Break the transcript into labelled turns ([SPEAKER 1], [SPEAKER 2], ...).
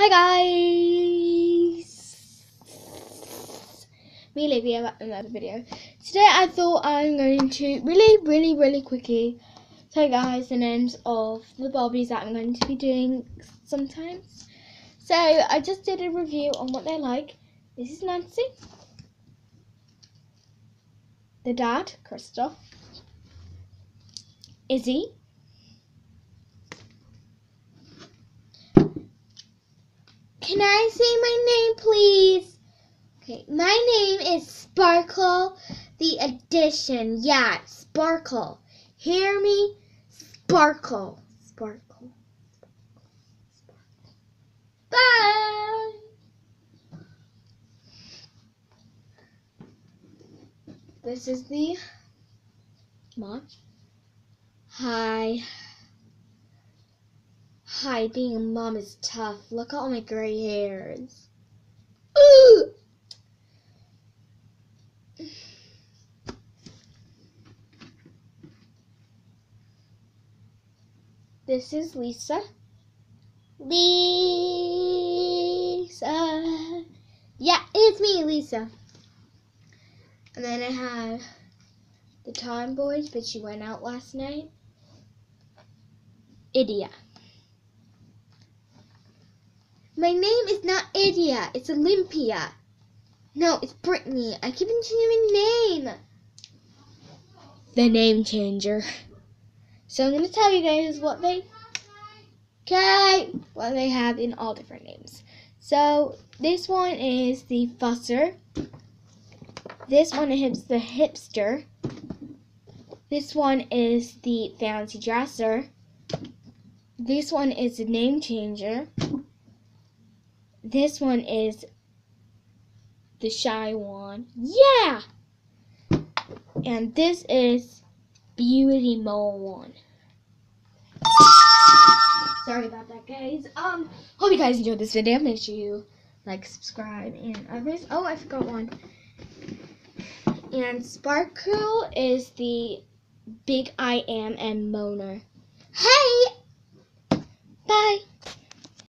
[SPEAKER 1] Hi guys! Me Olivia back with another video. Today I thought I'm going to really, really, really quickly tell guys the names of the Barbies that I'm going to be doing sometimes. So I just did a review on what they're like. This is Nancy. The dad, Christoph. Izzy. Can I say my name, please? Okay, my name is Sparkle the Addition. Yeah, Sparkle. Hear me? Sparkle. Sparkle. Sparkle. Bye. This is the mom. Hi. Hi, being a mom is tough. Look at all my gray hairs. Ooh! This is Lisa. Lisa. Yeah, it's me, Lisa. And then I have the Tomboys, but she went out last night. Idia. My name is not Idia, it's Olympia. No, it's Brittany. I keep changing my name. The name changer. So I'm gonna tell you guys what they okay what they have in all different names. So this one is the fusser. This one is the hipster. This one is the fancy dresser. This one is the name changer. This one is the shy one. Yeah! And this is Beauty Mole one. Sorry about that, guys. Um, hope you guys enjoyed this video. Make sure you like, subscribe, and others. Oh, I forgot one. And Sparkle is the Big I Am and Moaner. Hey! Bye!